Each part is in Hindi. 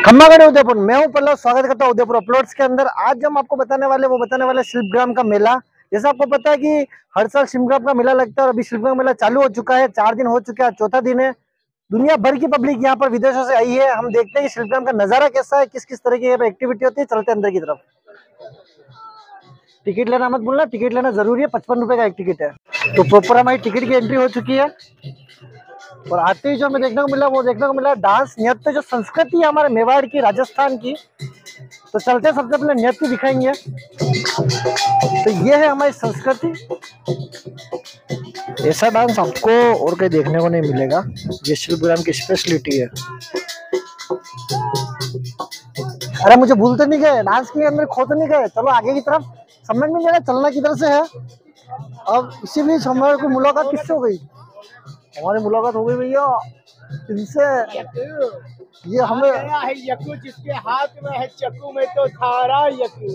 खम्बागढ़ उदयपुर। मैं हूँ पल्लव स्वागत करता हूँ उदयपुर अपलोड्स के अंदर। आज हम आपको बताने वाले वो बताने वाले शिल्पग्राम का मेला। जैसे आपको पता है कि हर साल शिल्पग्राम का मेला लगता है और अभी शिल्पग्राम मेला चालू हो चुका है, चार दिन हो चुके हैं, चौथा दिन है। दुनिया भर की पब्लिक यहाँ पर विदेशों से आई है। हम देखते हैं शिल्पग्राम का नज़ारा कैसा है किस किस तरह की यहाँ एक्टिविटी होती है। चलते अंदर की तरफ़। टिकट लेना मत बोलना टिकट लेना ज़रूरी है। पचपन रुपए का एक टिकट है। तो प्रॉपर हमारी टिकट की एंट्री हो चुकी है। और आते ही जो हमें देखने को मिला, वो देखने को मिला डांस नृत्य, जो संस्कृति है हमारे मेवाड़ की, राजस्थान की। तो चलते सबसे पहले नृत्य दिखाएँगे। तो ये है हमारी संस्कृति। ऐसा डांस आपको और कहीं देखने को नहीं मिलेगा। ये शिल्पग्राम की स्पेशलिटी है। अरे मुझे भूलते नहीं गए। डांस के अंदर खोते नहीं गए। चलो आगे की तरफ़। समझ में चलना किधर से है? अब इसी बीच हमारे को मुलाकात किससे हो गई? हमारी मुलाकात हो गई भैया। इनसे ये हमें है यकू जिसके हाथ में है चक्कू में तो थारा यकू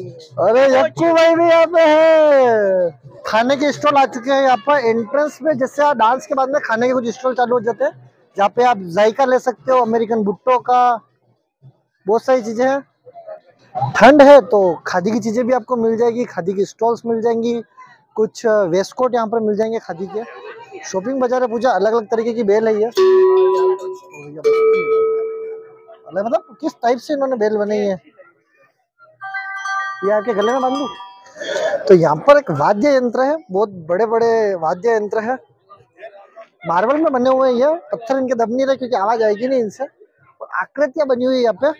अरे यक्कू भाई भी यहाँ पे है। खाने के स्टॉल आ चुके हैं यहाँ पर। एंट्रेंस में जैसे आप डांस के बाद में खाने के कुछ स्टॉल चालू हो जाते हैं जहाँ पे आप जायका ले सकते हो अमेरिकन भुट्टो का। बहुत सारी चीज़ें हैं। ठंड है तो खादी की चीज़ें भी आपको मिल जाएगी खादी की स्टॉल्स मिल जाएँगी कुछ वेस्टकोट यहाँ पर मिल जाएँगे खादी के। शॉपिंग बाज़ार है, पूजा अलग अलग तरीके की बेल है ये। अलग मतलब किस टाइप से इन्होंने बेल बनाई है? ये आपके गले में बांधू तो यहाँ पर एक वाद्य यंत्र है, बहुत बड़े बड़े वाद्य यंत्र है। मार्बल में बने हुए हैं ये, पत्थर इनके दब नहीं रहे क्योंकि आवाज़ आएगी नहीं इनसे। और आकृतियाँ बनी हुई है यहाँ पे।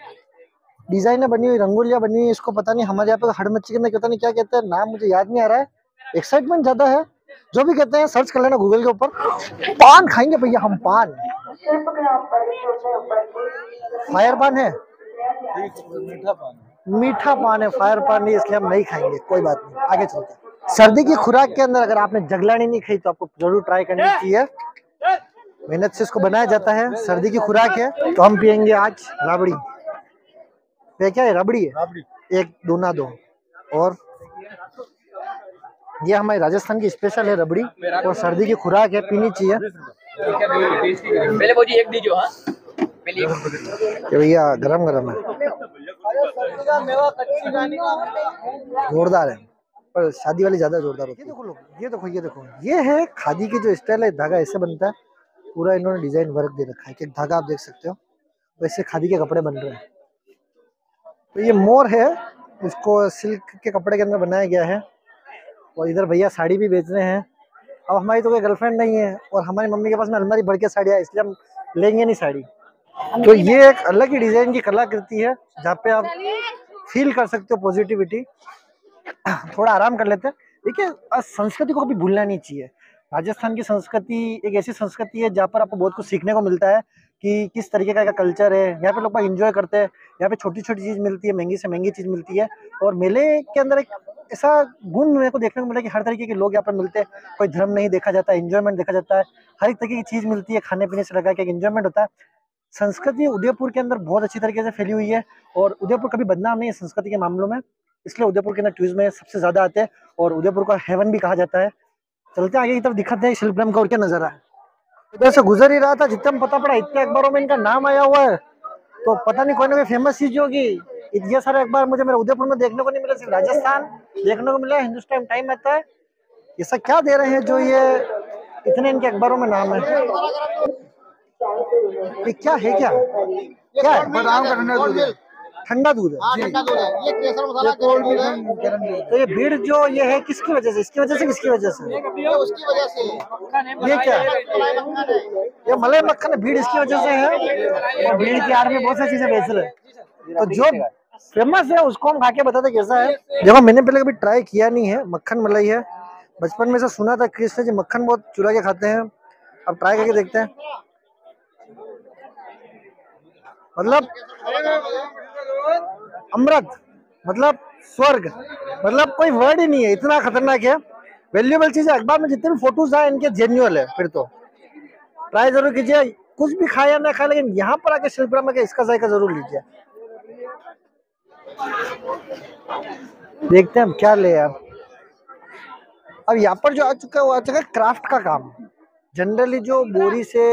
डिजाइने बनी हुई, रंगोलियाँ बनी हुई, इसको पता नहीं, हमारे यहाँ पे हड़ मच्छी के अंदर पता नहीं क्या कहते हैं, नाम मुझे याद नहीं आ रहा है। एक्साइटमेंट ज़्यादा है। जो भी कहते हैं सर्च कर लेना गूगल के ऊपर। पान खाएँगे भैया हम पान। फायर पान है? मीठा पान है फायर पान नहीं इसलिए हम नहीं खाएँगे कोई बात नहीं। आगे चलते हैं। सर्दी की खुराक के अंदर अगर आपने जगलानी नहीं खाई तो आपको ज़रूर ट्राई करनी चाहिए। मेहनत से इसको बनाया जाता है सर्दी की खुराक है तो हम पियेंगे आज राबड़ी। ये क्या है रबड़ी है? एक दो ना दो। और? ये हमारे राजस्थान की स्पेशल है रबड़ी और सर्दी की खुराक है पीनी चाहिए। पहले बोझी एक दीजिए हाँ। पहले भैया गरम गरम है। जोरदार है। पर शादी वाली ज़्यादा जोरदार होती है। ये देखो लोग ये देखो ये देखो। ये है खादी की जो स्टाइल है धागा ऐसे बनता है। पूरा इन्होंने डिज़ाइन वर्क दे रखा है कि धागा आप देख सकते हो वैसे खादी के कपड़े बन रहे हैं। तो ये मोर है इसको सिल्क के कपड़े के अंदर बनाया गया है। और इधर भैया साड़ी भी बेच रहे हैं। अब हमारी तो कोई गर्लफ्रेंड नहीं है और हमारी मम्मी के पास में अलमारी भर के साड़ी है इसलिए हम लेंगे नहीं साड़ी। तो ये एक अलग ही डिज़ाइन की कलाकृति है जहाँ पे आप फील कर सकते हो पॉजिटिविटी थोड़ा आराम कर लेते हैं। देखिए संस्कृति को कभी भूलना नहीं चाहिए। राजस्थान की संस्कृति एक ऐसी संस्कृति है जहाँ पर आपको बहुत कुछ सीखने को मिलता है कि किस तरीके का कल्चर है। यहाँ पे लोग एंजॉय करते हैं यहाँ पे छोटी छोटी चीज़ मिलती है महँगी से महँगी चीज़ मिलती है और मेले के अंदर एक ऐसा गुण मेरे को देखने को मिला कि हर तरीके के लोग यहाँ पर मिलते हैं। कोई धर्म नहीं देखा जाता एंजॉयमेंट देखा जाता है। हर एक तरीके की चीज़ मिलती है खाने पीने से लगा के एक एंजॉयमेंट होता है। संस्कृति उदयपुर के अंदर बहुत अच्छी तरीके से फैली हुई है और उदयपुर कभी बदनाम नहीं है संस्कृति के मामलों में, इसलिए उदयपुर के अंदर टूरिज़्म में सबसे ज़्यादा आते हैं और उदयपुर का हेवन भी कहा जाता है। चलते आगे की तरफ़ दिखाते हैं शिल्पग्राम का और क्या नज़ारा है। इधर से गुजर ही रहा था, जितना पता पड़ा, इतने अखबारों में इनका नाम आया हुआ है। तो पता नहीं कोई ना कोई फ़ेमस चीज़ होगी। ये सारे अखबार मुझे मेरे उदयपुर में देखने को नहीं मिला सिर्फ़ राजस्थान देखने को मिला हिंदुस्तान टाइम आता है। ये सब क्या दे रहे हैं जो ये इतने इनके अखबारों में नाम है? ये क्या है क्या? क्या है? का ठंडा दूध है। ठंडा दूध है। ठंडा दूध ये केसर मसाला गरम दूध है। तो ये भीड़ जो ये है किसकी वजह से? इसकी वजह से किसकी वजह से? ये उसकी वजह से। ये क्या ये मलाई मक्खन भीड़ इसकी वजह से है? और भीड़ की आड़ में बहुत सारी चीज़ें बेच रहे हैं। तो जो फ़ेमस है उसको हम खा के बताते कैसा है। देखो मैंने पहले कभी ट्राई किया नहीं है मक्खन मलाई है। बचपन में से सुना था कृष्ण जी मक्खन बहुत चुरा के खाते हैं। अब ट्राई करके देखते हैं। मतलब अमृत मतलब स्वर्ग मतलब कोई वर्ड ही नहीं है इतना खतरनाक है। वैल्यूएबल चीज़ है। अखबार में जितने भी फ़ोटोज़ आए इनके जेन्युअल है फिर तो। ट्राई ज़रूर कीजिए। कुछ भी खाया या ना खाया लेकिन यहाँ पर आके शिल्पग्राम में इसका जायका ज़रूर लीजिए। देखते हैं हम क्या ले आप अब यहाँ पर जो आ चुका है, वो आ चुका है क्राफ्ट का काम। जनरली जो बोरी से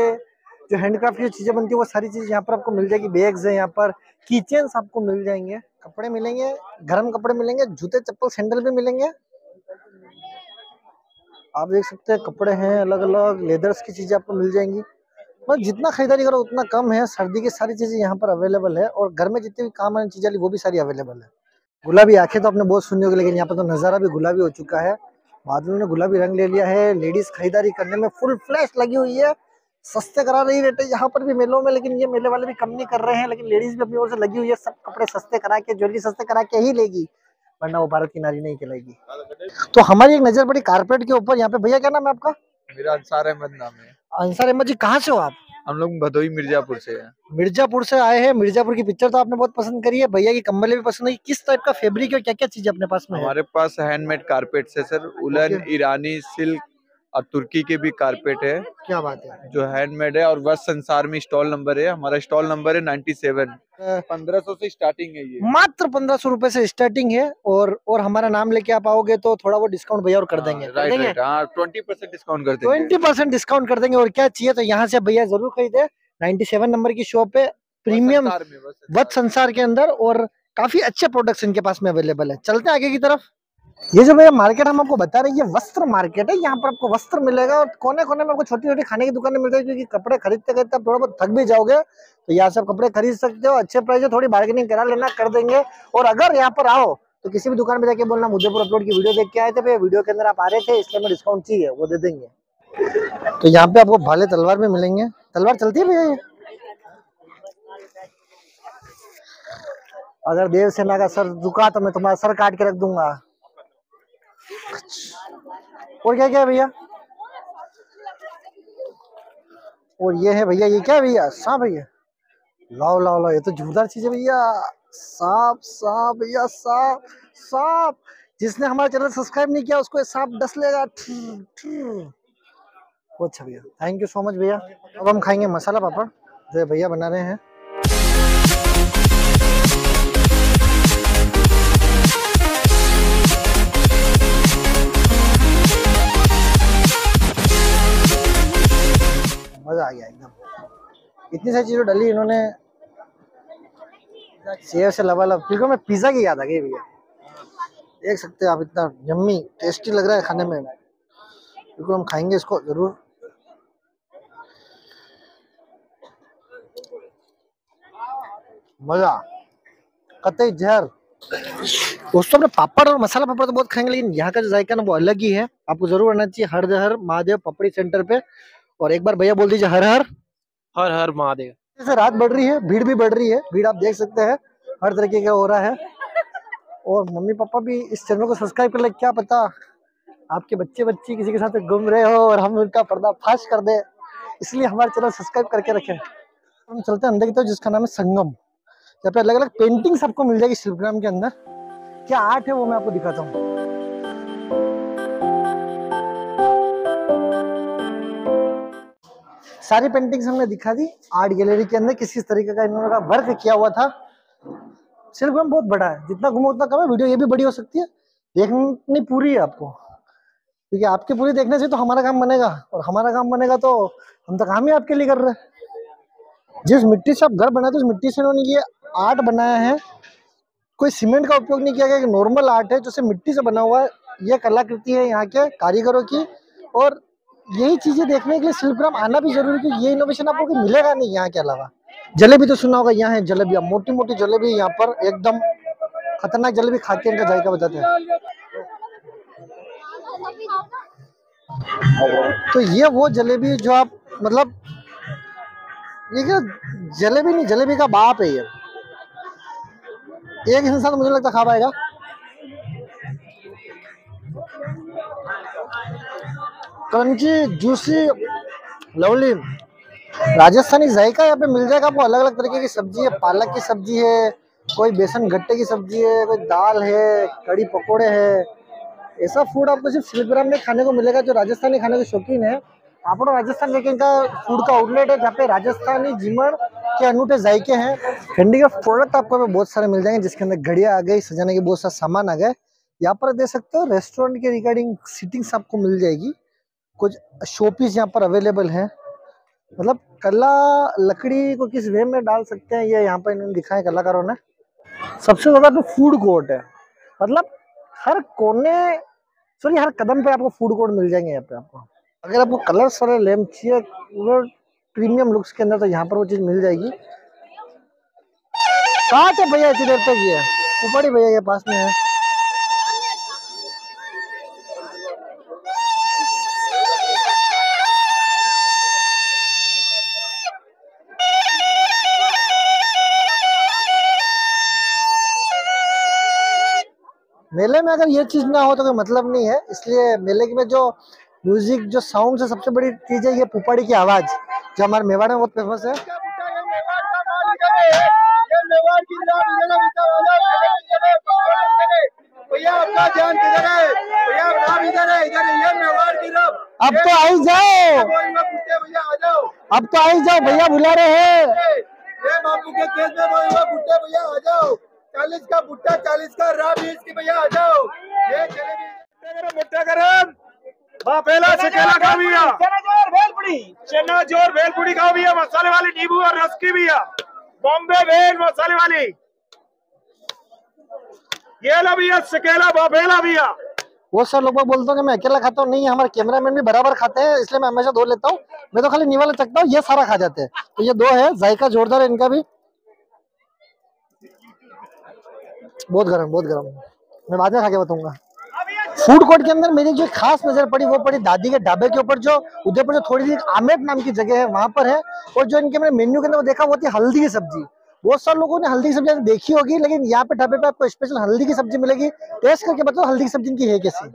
जो हैंडक्राफ्ट की चीज़ें बनती है, वो सारी चीज़ यहाँ पर आपको मिल जाएगी। बैग्स है यहाँ पर किचन्स आपको मिल जाएँगे, कपड़े मिलेंगे, गर्म कपड़े मिलेंगे, जूते, चप्पल सैंडल भी मिलेंगे। आप देख सकते हैं कपड़े हैं अलग अलग लेदर्स की चीज़ें आपको मिल जाएँगी। मतलब जितना खरीदारी करो, उतना कम है। सर्दी की सारी चीज़ें यहाँ पर अवेलेबल है और घर में जितनी भी काम आने चीज़ें वो भी सारी अवेलेबल है। गुलाबी आँखें तो आपने बहुत सुनी होगी, लेकिन यहाँ पर तो नज़ारा भी गुलाबी हो चुका है। बादलों ने गुलाबी रंग ले लिया है। लेडीज़ खरीदारी करने में फुल फ्लैश लगी हुई है। सस्ते करा रही रेट है यहाँ पर भी मेलों में, लेकिन ये मेले वाले भी कम नहीं कर रहे हैं। लेकिन लेडीज़ भी अपनी ओर से लगी हुई है। सब कपड़े सस्ते करा के, ज्वेलरी सस्ते करा के ही लेगी, वरना वो भारत की नारी नहीं कहलाएगी तो हमारी एक नज़र पड़ी कारपेट के ऊपर। यहाँ पे भैया, क्या नाम है आपका? मेरा अंसार अहमद नाम है। अंसार अहमद जी कहाँ से हो आप? हम लोग भदोई मिर्जापुर से हैं। मिर्जापुर से आए हैं। मिर्जापुर की पिक्चर तो आपने बहुत पसंद करी है। भैया की कम्बल भी पसंद है। किस टाइप का फेब्रिक है क्या क्या चीज़ अपने पास में हमारे पास हैंडमेड कारपेट है सर उलन ईरानी सिल्क और तुर्की के भी कारपेट है। क्या बात है। जो हैंडमेड है और वस्त संसार में स्टॉल नंबर है। हमारा स्टॉल नंबर है 97 पंद्रह सौ से स्टार्टिंग है ये। मात्र पंद्रह सौ रुपये से स्टार्टिंग है और और हमारा नाम लेके आप आओगे तो थोड़ा वो डिस्काउंट भैया और कर देंगे। राइट देंगे हाँ ट्वेंटी परसेंट डिस्काउंट कर देंगे। ट्वेंटी परसेंट डिस्काउंट कर देंगे और क्या चाहिए तो यहाँ से भैया ज़रूर खरीदे। 97 नंबर की शॉप है प्रीमियम वत संसार के अंदर और काफ़ी अच्छे प्रोडक्ट्स इनके पास में अवेलेबल है। चलते हैं आगे की तरफ़। ये जो भैया मार्केट हम आपको बता रहे हैं, ये वस्त्र मार्केट है। यहाँ पर आपको वस्त्र मिलेगा और कोने कोने में आपको छोटी छोटी खाने की दुकानें मिल जाएगी, क्योंकि कपड़े खरीदते खरीदते आप थोड़ा बहुत थक भी जाओगे तो यहाँ से आप कपड़े खरीद सकते हो। अच्छे प्राइस थोड़ी बार्गेनिंग करा लेना, कर देंगे। और अगर यहाँ पर आओ तो किसी भी दुकान में जाके बोलना पूरा अपलोड की वीडियो देख के आए थे, भैया वीडियो के अंदर आप आ रहे थे, इसलिए हमें डिस्काउंट चाहिए, वो दे देंगे। तो यहाँ पे आपको भाले तलवार भी मिलेंगे। तलवार चलती है भैया अगर देव सेना का सर झुका तो मैं तुम्हारा सर काट के रख दूँगा। और क्या क्या है भैया? और ये है भैया, ये क्या भैया? सांप भैया लाओ लाओ लाओ, ये तो जोरदार चीज़ है भैया। सांप सांप भैया, सांप सांप। जिसने हमारा चैनल सब्सक्राइब नहीं किया, उसको सांप डस लेगा। अच्छा भैया। थैंक यू सो मच भैया। अब हम खाएँगे मसाला पापड़। जो भैया बना रहे हैं। इतनी सारी चीज़ें डली इन्होंने। सेव से लबालब। क्योंकि मैं पिज्जा की याद आ गई भैया। देख सकते हैं आप इतना यम्मी, टेस्टी लग रहा है खाने में। बिल्कुल हम खाएँगे इसको ज़रूर। मज़ा। कतई जहर। दोस्तों अपने पापड़ और मसाला पापड़ तो बहुत खाएँगे, लेकिन यहाँ का जो जायका ना, वो अलग ही है। आपको ज़रूर आना चाहिए हर जहर महादेव पपड़ी सेंटर पे। और एक बार भैया बोल दीजिए हर हर। हर हर महादेव। जैसे रात बढ़ रही है, भीड़ भी बढ़ रही है, भीड़ आप देख सकते हैं, हर तरीके का हो रहा है। और मम्मी पापा भी इस चैनल को सब्सक्राइब कर ले, क्या पता आपके बच्चे बच्ची किसी के साथ घूम रहे हो और हम उनका पर्दा फाश कर दे। इसलिए हमारे चैनल सब्सक्राइब करके रखें। हम चलते हैं अंदर की तरफ़, जिसका नाम है संगम। यहाँ पे अलग अलग पेंटिंग्स आपको मिल जाएगी शिल्पग्राम के अंदर। क्या आर्ट है वो मैं आपको दिखाता हूँ। सारी पेंटिंग्स हमने दिखा दी। आर्ट गैलरी के अंदर किसी तरीके का इन्होंने वर्क किया हुआ था। शिल्पग्राम बहुत बड़ा है। जितना घूमो उतना कम है। वीडियो ये भी बड़ी हो सकती है। देखनी पूरी है आपको। क्योंकि आपकी पूरी देखने से तो हमारा काम बनेगा। और हमारा काम बनेगा तो हम तो काम ही आपके लिए कर रहे हैं। जिस मिट्टी से आप घर बनाए थे उस मिट्टी से इन्होंने ये आर्ट बनाया है। कोई सीमेंट का उपयोग नहीं किया गया। नॉर्मल आर्ट है जो सिर्फ़ मिट्टी से बना हुआ है। यह कलाकृति है यहाँ के कारीगरों की। और यही चीज़ें देखने के लिए शिल्पग्राम आना भी ज़रूरी है, क्योंकि ये इनोवेशन आपको मिलेगा नहीं यहाँ के अलावा। जलेबी तो सुना होगा, यहाँ है जलेबी मोटी मोटी जलेबी यहाँ पर एकदम खतरनाक जलेबी खा के इनका जायका बताते हैं। तो ये वो जलेबी जो आप मतलब ये क्या जलेबी नहीं, जलेबी का बाप है ये। एक इंसान मुझे लगता खा पाएगा। Crunchy juicy lovely? राजस्थानी जायका यहाँ पे मिल जाएगा आपको अलग अलग तरीके की सब्ज़ी है। पालक की सब्ज़ी है, कोई बेसन गट्टे की सब्ज़ी है, कोई दाल है, कड़ी पकोड़े है। ऐसा फ़ूड आपको सिर्फ़ शिल्पग्राम में खाने को मिलेगा, जो राजस्थानी खाने के शौकीन है। आप राजस्थान लेकिन इनका फ़ूड का आउटलेट है, जहाँ पे राजस्थानी जीमर के अनूठे जायके हैं। के प्रोडक्ट आपको बहुत सारे मिल जाएँगे, जिसके अंदर घड़िया आ गई, सजाने के बहुत सारे सामान आ गए। यहाँ पर देख सकते हो रेस्टोरेंट के रिगार्डिंग सीटिंग्स आपको मिल जाएगी। कुछ शोपीस यहाँ पर अवेलेबल हैं। मतलब कला, लकड़ी को किस वे में डाल सकते हैं, ये यहाँ पर इन्होंने दिखाया है कलाकारों ने। सबसे ज़्यादा तो फ़ूड कोर्ट है। मतलब हर कोने सॉरी हर कदम पे आपको फ़ूड कोर्ट मिल जाएँगे यहाँ पे आपको। अगर आपको कलर्स वाले लैम्प चाहिए पूरा प्रीमियम लुक्स के अंदर तो यहाँ पर वो चीज़ मिल जाएगी। कहाँ थे भैया, इतनी देर तक ये। ऊपर ही भैया के पास में है। में अगर ये चीज़ ना हो तो कोई मतलब नहीं है। इसलिए मेले में जो म्यूज़िक जो साउंड से सबसे बड़ी चीज़ है ये पुपाड़ी की आवाज़। जो हमारे मेवाड़ में बहुत फ़ेमस है। भैया भैया की अब तो आई जाओ। भैया आ जाओ। अब तो आई जाओ भैया बुला रहे हैं। चालीस का बुट्टा चालीस का रा बीस की भैया आ जाओ। ये जलेबी। बुट्टा गरम। बापेला सिकेला का भैया। चना ज़ोर भेलपुड़ी। चना ज़ोर भेलपुड़ी का भैया मसाले वाली नींबू और रस की भैया। बॉम्बे भेल मसाले वाली। ये लो भैया सिकेला बापेला भैया। वो सर लोग बोलते हैं कि मैं अकेला खाता हूँ नहीं हमारे कैमरामैन भी बराबर खाते हैं इसलिए मैं हमेशा दो लेता हूँ। मैं तो खाली निवाला चखता हूँ ये सारा खा जाते हैं। तो ये दो है जायका जोरदार है इनका भी। बहुत गर्म बहुत गर्म। मैं बाद में खा के बताऊँगा। फ़ूड कोर्ट के अंदर मेरी जो खास नज़र पड़ी, वो पड़ी दादी के ढाबे के ऊपर, जो उदयपुर जो थोड़ी सी आमेट नाम की जगह है, वहाँ पर है। और जो इनके मैंने मेन्यू के अंदर देखा, वो थी हल्दी की सब्ज़ी। बहुत सारे लोगों ने हल्दी की सब्ज़ी देखी होगी, लेकिन यहाँ पे ढाबे पे आपको स्पेशल हल्दी की सब्ज़ी मिलेगी। टेस्ट करके बताओ हल्दी की सब्ज़ी इनकी है कैसी।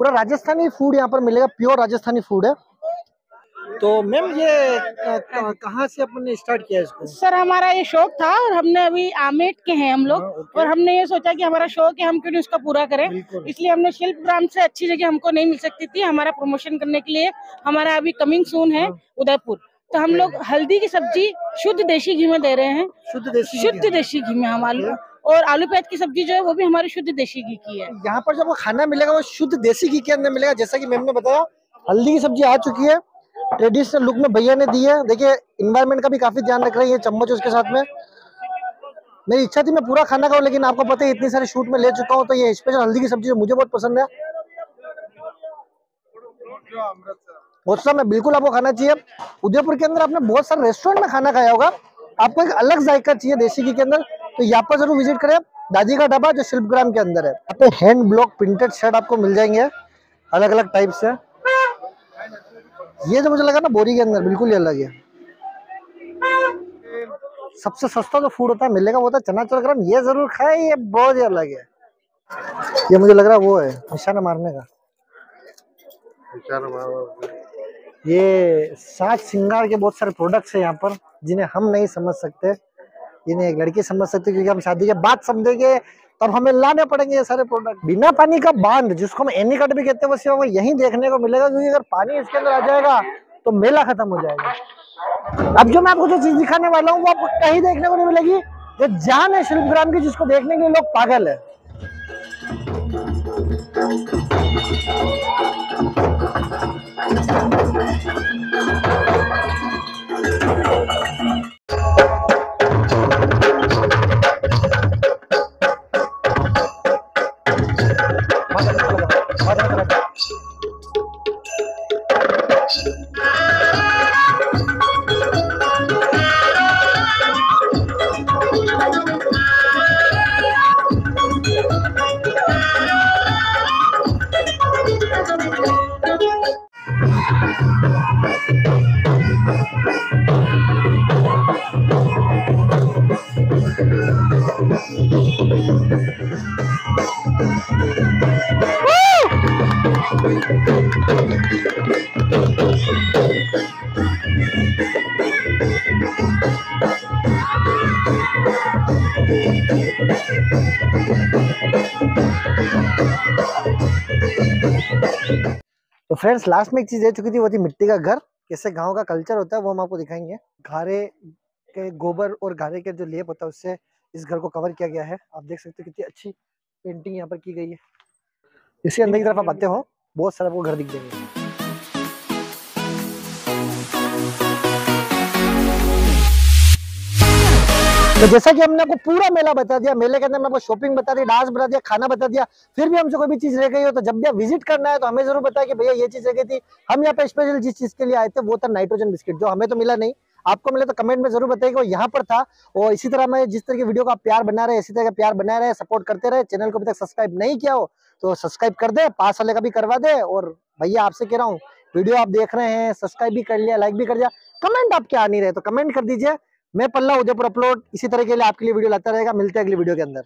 पूरा राजस्थानी फ़ूड यहाँ पर मिलेगा प्योर राजस्थानी फ़ूड है। तो मैम ये कहाँ से अपन स्टार्ट किया इसको? सर हमारा ये शौक था और हमने अभी आमेट के हैं हम लोग हाँ, और हमने ये सोचा कि हमारा शौक है हम क्यों नहीं उसका पूरा करें। इसलिए हमने शिल्प ग्राम से अच्छी जगह हमको नहीं मिल सकती थी। हमारा प्रमोशन करने के लिए हमारा अभी कमिंग सून है हाँ। उदयपुर। तो हम लोग हल्दी की सब्ज़ी शुद्ध देशी घी में दे रहे हैं। शुद्ध घी शुद्ध देशी घी में हम आलू और आलू प्याज की सब्ज़ी जो है वो भी हमारी शुद्ध देशी घी की है। यहाँ पर जो खाना मिलेगा वो शुद्ध देसी घी के अंदर मिलेगा। जैसा की मैम ने बताया हल्दी की सब्ज़ी आ चुकी है। ट्रेडिशनल लुक में भैया ने दी है। देखिए इन्वायरमेंट का भी काफ़ी ध्यान रख रही है चम्मच उसके साथ में। मेरी इच्छा थी मैं पूरा खाना खाऊं, लेकिन आपको पता है इतनी सारी शूट में ले चुका हूँ तो ये स्पेशल हल्दी की सब्ज़ी जो मुझे बहुत पसंद है। उसका में बिल्कुल आपको खाना चाहिए। उदयपुर के अंदर आपने बहुत सारे रेस्टोरेंट में खाना खाया होगा। आपको एक अलग जायका चाहिए देसी घी के अंदर। तो यहाँ पर ज़रूर विज़िट करें। दादी का ढाबा जो शिल्पग्राम के अंदर है। यहाँ पे हैंड ब्लॉक प्रिंटेड शर्ट आपको मिल जाएँगे। अलग अलग टाइप से ये जो मुझे लगा ना बोरी के अंदर बिल्कुल ही अलग है। सबसे सस्ता जो फ़ूड होता है मिलेगा वो होता है चना चोर गरम ये ज़रूर खाए ये बहुत ही अलग है। ये मुझे लग रहा है वो है निशाना मारने का। ये सात श्रृंगार के बहुत सारे प्रोडक्ट्स हैं यहाँ पर जिन्हें हम नहीं समझ सकते। जिन्हें एक लड़की समझ सकती क्योंकि हम शादी के बाद समझेंगे तब हमें लाने पड़ेंगे ये सारे प्रोडक्ट बिना पानी का बाँध, जिसको हम एनी कट भी कहते हैं, वो यहीं देखने को मिलेगा, क्योंकि अगर पानी इसके अंदर आ जाएगा तो मेला खत्म हो जाएगा। अब जो मैं आपको जो चीज़ दिखाने वाला हूँ, वो आपको कहीं देखने को नहीं मिलेगी, जो जान है शिल्पग्राम की, जिसको देखने के लिए लोग पागल है। तो फ्रेंड्स लास्ट में एक चीज़ दे चुकी थी, वो थी मिट्टी का घर। कैसे गाँव का कल्चर होता है, वो हम आपको दिखाएँगे। घारे के गोबर और घारे के जो लेप होता है, उससे इस घर को कवर किया गया है। आप देख सकते हो कितनी अच्छी पेंटिंग यहाँ पर की गई है। इसके अंदर की तरफ़ आप आते हो, बहुत सारा आपको घर दिख जाएँगे। तो जैसा कि हमने आपको पूरा मेला बता दिया, मेले के अंदर हमने आपको शॉपिंग बता दी, डांस बता दिया, खाना बता दिया, फिर भी हमसे कोई भी चीज़ रह गई हो तो जब भी आप विज़िट करना है तो हमें ज़रूर बताया कि भैया ये चीज़ रह गई थी। हम यहाँ पे स्पेशल जिस चीज़ के लिए आए थे वो था नाइट्रोजन बिस्किट जो हमें तो मिला नहीं। आपको मिले तो कमेंट में ज़रूर बताइए वो यहाँ पर था और इसी तरह मैं जिस तरह की वीडियो का प्यार बना रहे इसी तरह का प्यार बना रहे सपोर्ट करते रहे चैनल को अभी तक सब्सक्राइब नहीं किया हो तो सब्सक्राइब कर दे, पास वाले का भी करवा दे और भैया आपसे कह रहा हूँ वीडियो आप देख रहे हैं सब्सक्राइब भी कर लिया लाइक भी कर दिया कमेंट आपके आ नहीं रहे तो कमेंट कर दीजिए। मैं पल्ला उदयपुर अपलोड इसी तरह के लिए आपके लिए वीडियो लाता रहेगा। मिलते हैं अगली वीडियो के अंदर।